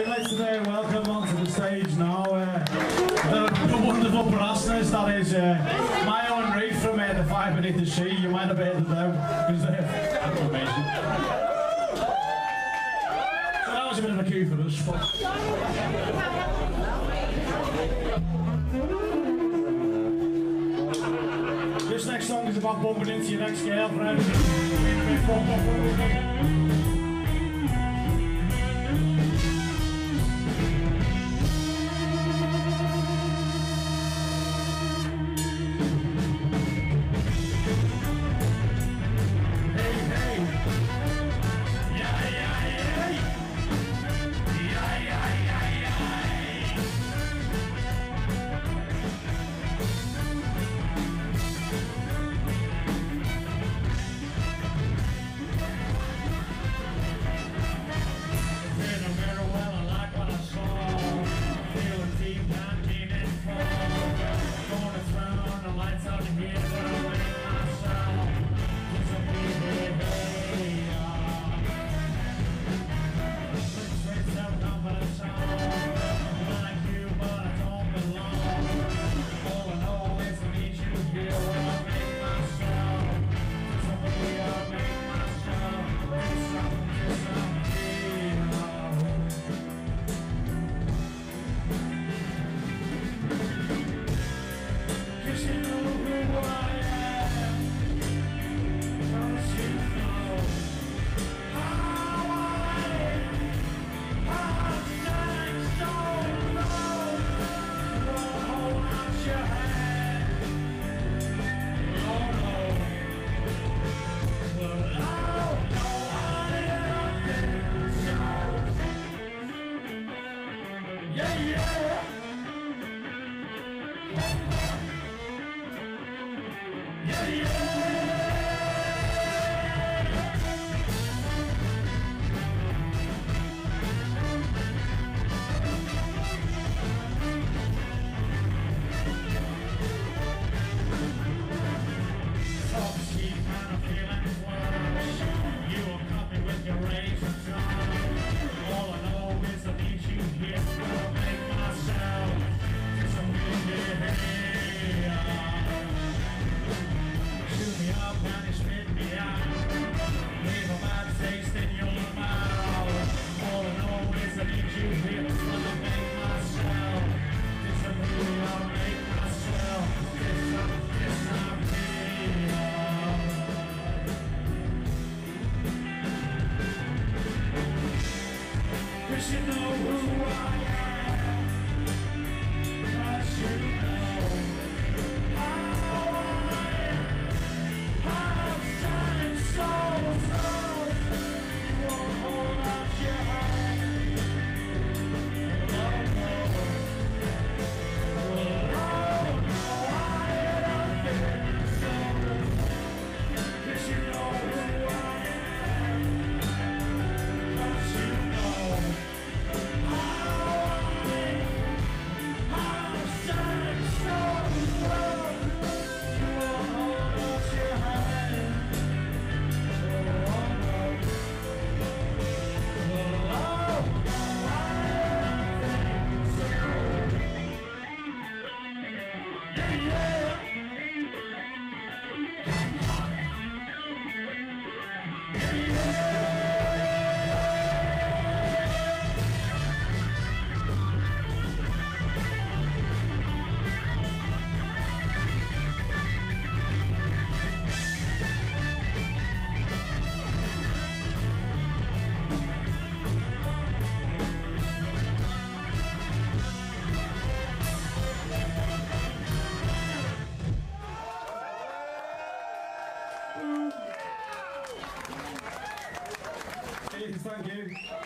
we'd like to uh, welcome onto the stage now uh, the, the wonderful brassness that is uh, my own Wraith from uh, the Five Beneath the Sea. You might have heard of them because amazing. So that was a bit of a cue for us. But... This next song is about bumping into your next girlfriend. Yeah. you know who I am. Thank you.